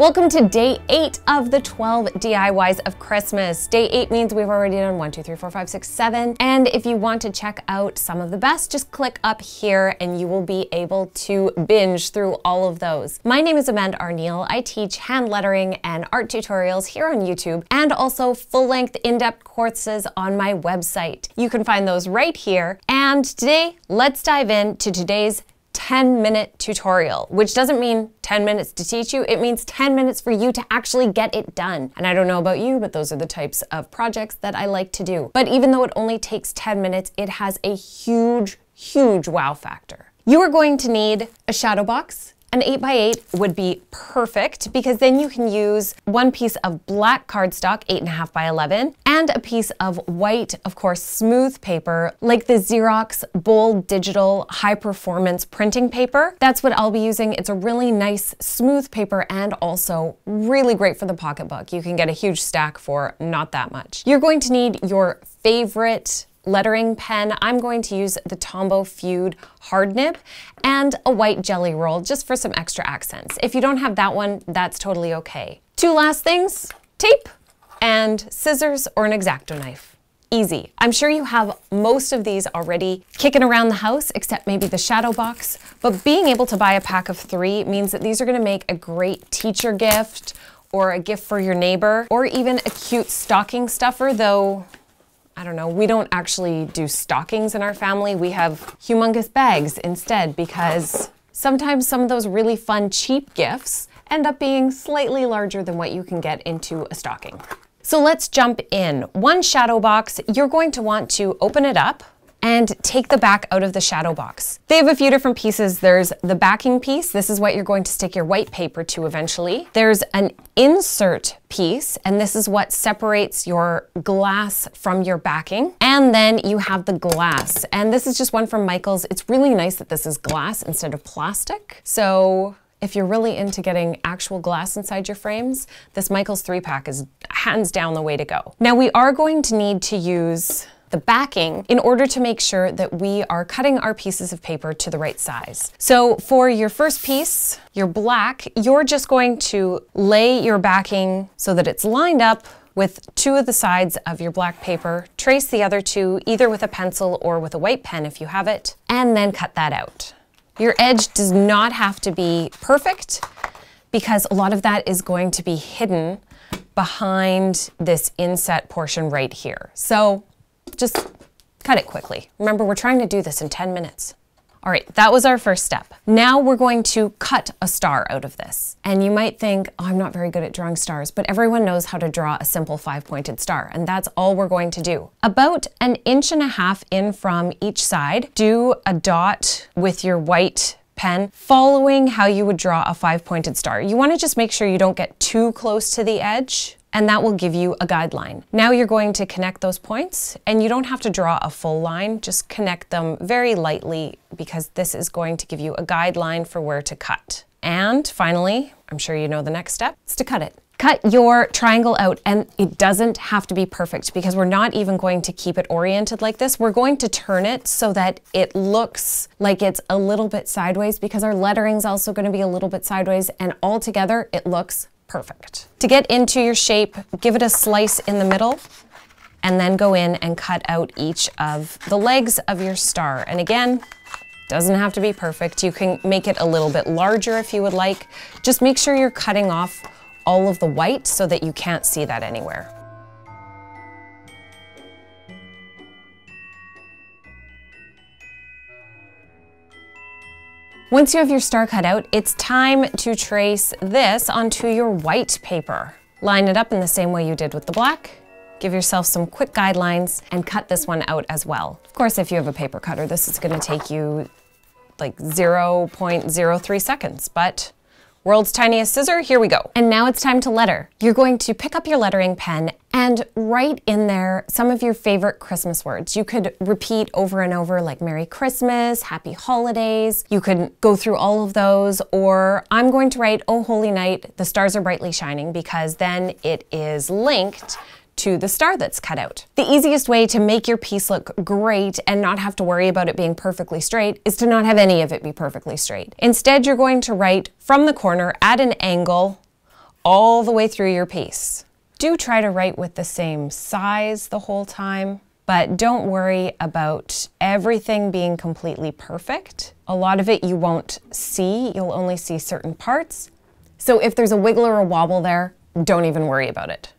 Welcome to day eight of the 12 DIYs of Christmas. Day eight means we've already done one, two, three, four, five, six, seven. And if you want to check out some of the best, just click up here and you will be able to binge through all of those. My name is Amanda Arneill. I teach hand lettering and art tutorials here on YouTube and also full-length in-depth courses on my website. You can find those right here. And today, let's dive into today's 10 minute tutorial, which doesn't mean 10 minutes to teach you, it means 10 minutes for you to actually get it done. And I don't know about you, but those are the types of projects that I like to do. But even though it only takes 10 minutes, it has a huge, huge wow factor. You are going to need a shadow box, an 8x8 would be perfect because then you can use one piece of black cardstock, 8.5 by 11, and a piece of white, of course, smooth paper, like the Xerox Bold Digital High Performance Printing Paper. That's what I'll be using. It's a really nice smooth paper and also really great for the pocketbook. You can get a huge stack for not that much. You're going to need your favorite lettering pen, I'm going to use the Tombow Feud hard nib and a white Gelly Roll just for some extra accents. If you don't have that one, that's totally okay. Two last things, tape and scissors or an X-Acto knife. Easy. I'm sure you have most of these already kicking around the house, except maybe the shadow box. But being able to buy a pack of three means that these are gonna make a great teacher gift or a gift for your neighbor, or even a cute stocking stuffer, though I don't know, we don't actually do stockings in our family. We have humongous bags instead because sometimes some of those really fun, cheap gifts end up being slightly larger than what you can get into a stocking. So let's jump in. One shadow box, you're going to want to open it up and take the back out of the shadow box. They have a few different pieces. There's the backing piece. This is what you're going to stick your white paper to eventually. There's an insert piece, and this is what separates your glass from your backing. And then you have the glass. And this is just one from Michaels. It's really nice that this is glass instead of plastic. So if you're really into getting actual glass inside your frames, this Michaels 3-pack is hands down the way to go. Now we are going to need to use the backing in order to make sure that we are cutting our pieces of paper to the right size. So for your first piece, your black, you're just going to lay your backing so that it's lined up with two of the sides of your black paper, trace the other two either with a pencil or with a white pen if you have it, and then cut that out. Your edge does not have to be perfect because a lot of that is going to be hidden behind this inset portion right here. So just cut it quickly. Remember, we're trying to do this in 10 minutes. All right, that was our first step. Now we're going to cut a star out of this. And you might think, oh, I'm not very good at drawing stars, but everyone knows how to draw a simple five-pointed star, and that's all we're going to do. About an inch and a half in from each side, do a dot with your white pen, following how you would draw a five-pointed star. You wanna just make sure you don't get too close to the edge and that will give you a guideline. Now you're going to connect those points and you don't have to draw a full line, just connect them very lightly because this is going to give you a guideline for where to cut. And finally, I'm sure you know the next step, is to cut it. Cut your triangle out and it doesn't have to be perfect because we're not even going to keep it oriented like this. We're going to turn it so that it looks like it's a little bit sideways because our lettering is also going to be a little bit sideways and all together it looks Perfect. To get into your shape, give it a slice in the middle and then go in and cut out each of the legs of your star. And again, doesn't have to be perfect. You can make it a little bit larger if you would like. Just make sure you're cutting off all of the white so that you can't see that anywhere. Once you have your star cut out, it's time to trace this onto your white paper. Line it up in the same way you did with the black. Give yourself some quick guidelines and cut this one out as well. Of course, if you have a paper cutter, this is gonna take you like 0.03 seconds, but World's tiniest scissor, here we go. And now it's time to letter. You're going to pick up your lettering pen and write in there some of your favorite Christmas words. You could repeat over and over like Merry Christmas, Happy Holidays. You could go through all of those, or I'm going to write Oh Holy Night, the stars are brightly shining because then it is linked to the star that's cut out. The easiest way to make your piece look great and not have to worry about it being perfectly straight is to not have any of it be perfectly straight. Instead, you're going to write from the corner at an angle all the way through your piece. Do try to write with the same size the whole time, but don't worry about everything being completely perfect. A lot of it you won't see, you'll only see certain parts. So if there's a wiggle or a wobble there, don't even worry about it.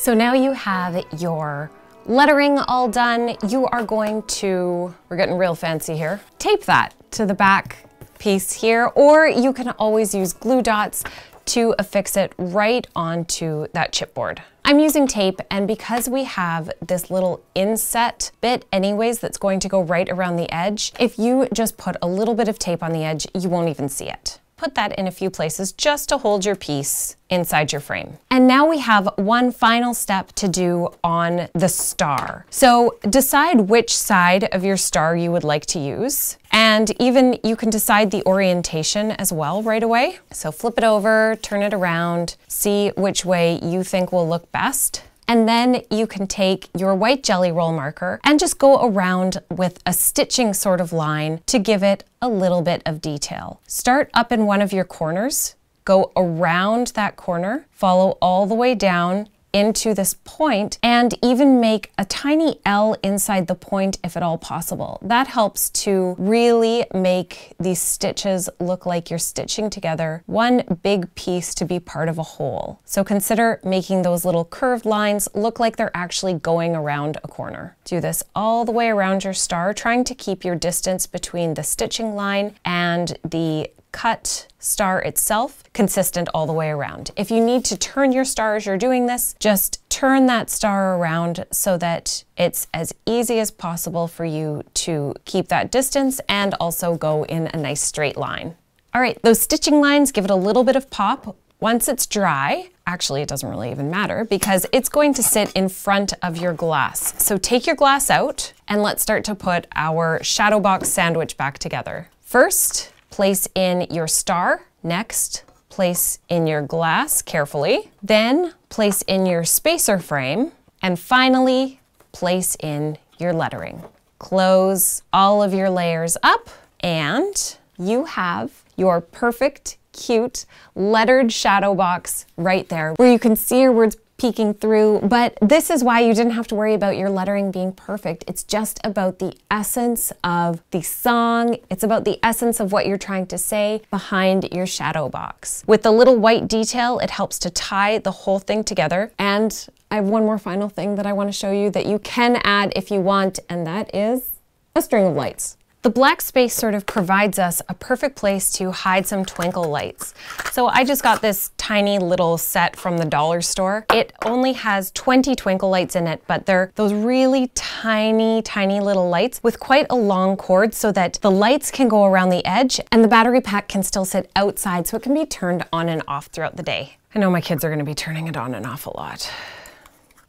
So now you have your lettering all done. You are going to, we're getting real fancy here, tape that to the back piece here, or you can always use glue dots to affix it right onto that chipboard. I'm using tape and because we have this little inset bit anyways that's going to go right around the edge, if you just put a little bit of tape on the edge, you won't even see it put that in a few places just to hold your piece inside your frame. And now we have one final step to do on the star. So decide which side of your star you would like to use. And even you can decide the orientation as well right away. So flip it over, turn it around, see which way you think will look best. And then you can take your white Gelly Roll marker and just go around with a stitching sort of line to give it a little bit of detail. Start up in one of your corners, go around that corner, follow all the way down into this point and even make a tiny L inside the point if at all possible. That helps to really make these stitches look like you're stitching together one big piece to be part of a whole. So consider making those little curved lines look like they're actually going around a corner. Do this all the way around your star, trying to keep your distance between the stitching line and the cut star itself consistent all the way around. If you need to turn your star as you're doing this, just turn that star around so that it's as easy as possible for you to keep that distance and also go in a nice straight line. All right, those stitching lines, give it a little bit of pop. Once it's dry, actually it doesn't really even matter because it's going to sit in front of your glass. So take your glass out and let's start to put our shadow box sandwich back together. First, place in your star. Next, place in your glass carefully. Then place in your spacer frame. And finally, place in your lettering. Close all of your layers up and you have your perfect, cute, lettered shadow box right there where you can see your words peeking through, but this is why you didn't have to worry about your lettering being perfect. It's just about the essence of the song. It's about the essence of what you're trying to say behind your shadow box. With the little white detail, it helps to tie the whole thing together. And I have one more final thing that I want to show you that you can add if you want, and that is a string of lights. The black space sort of provides us a perfect place to hide some twinkle lights. So I just got this tiny little set from the dollar store. It only has 20 twinkle lights in it, but they're those really tiny, tiny little lights with quite a long cord so that the lights can go around the edge and the battery pack can still sit outside so it can be turned on and off throughout the day. I know my kids are gonna be turning it on and off a lot.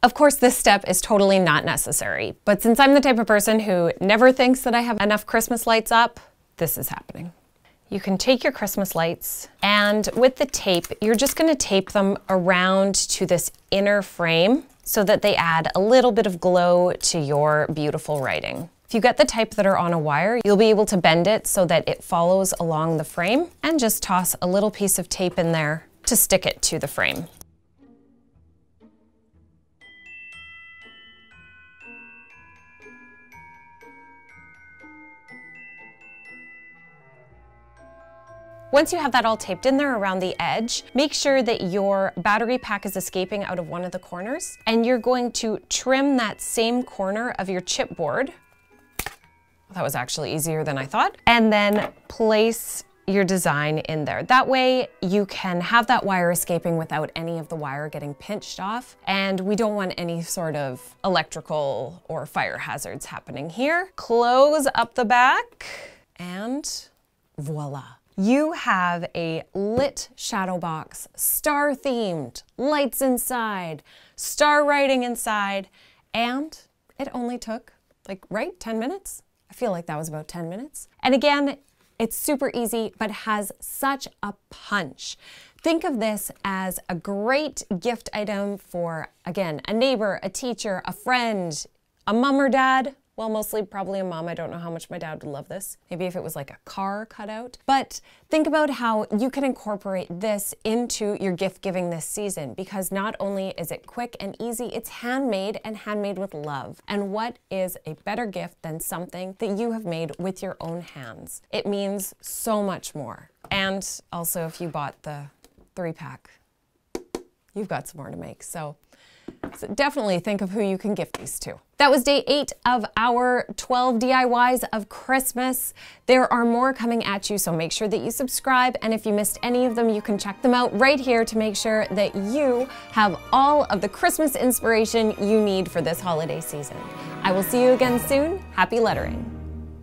Of course, this step is totally not necessary, but since I'm the type of person who never thinks that I have enough Christmas lights up, this is happening. You can take your Christmas lights and with the tape, you're just gonna tape them around to this inner frame so that they add a little bit of glow to your beautiful writing. If you get the type that are on a wire, you'll be able to bend it so that it follows along the frame and just toss a little piece of tape in there to stick it to the frame. Once you have that all taped in there around the edge, make sure that your battery pack is escaping out of one of the corners and you're going to trim that same corner of your chipboard. That was actually easier than I thought. And then place your design in there. That way you can have that wire escaping without any of the wire getting pinched off. And we don't want any sort of electrical or fire hazards happening here. Close up the back and voila. You have a lit shadow box, star themed, lights inside, star writing inside, and it only took like, right, 10 minutes? I feel like that was about 10 minutes. And again, it's super easy, but has such a punch. Think of this as a great gift item for, again, a neighbor, a teacher, a friend, a mom or dad, well, mostly probably a mom. I don't know how much my dad would love this. Maybe if it was like a car cutout. But think about how you can incorporate this into your gift giving this season because not only is it quick and easy, it's handmade and handmade with love. And what is a better gift than something that you have made with your own hands? It means so much more. And also, if you bought the three pack, you've got some more to make. So so definitely think of who you can gift these to. That was day eight of our 12 DIYs of Christmas. There are more coming at you, so make sure that you subscribe. And if you missed any of them, you can check them out right here to make sure that you have all of the Christmas inspiration you need for this holiday season. I will see you again soon. Happy lettering.